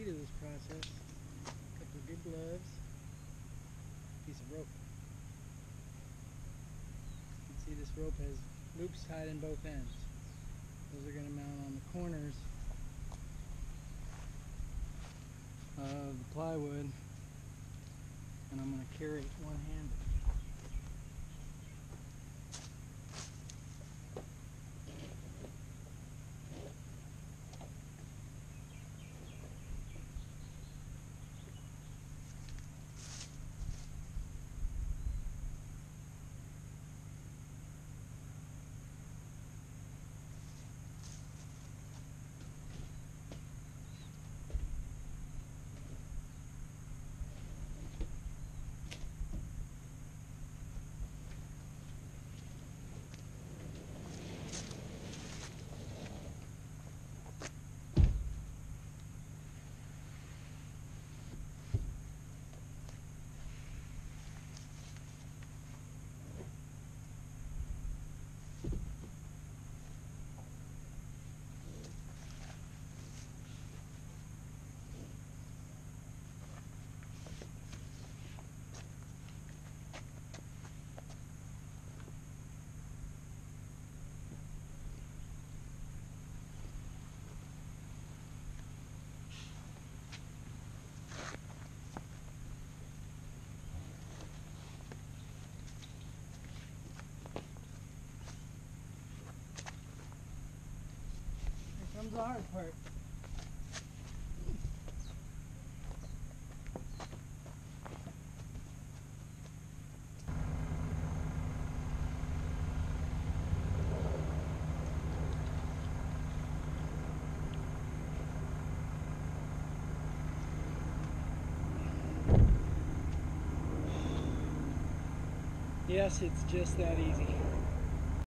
key to this process. A couple of good gloves, piece of rope. You can see this rope has loops tied in both ends. Those are going to mount on the corners of the plywood and I'm going to carry it one-handed. Here comes the hard part. Yes, it's just that easy.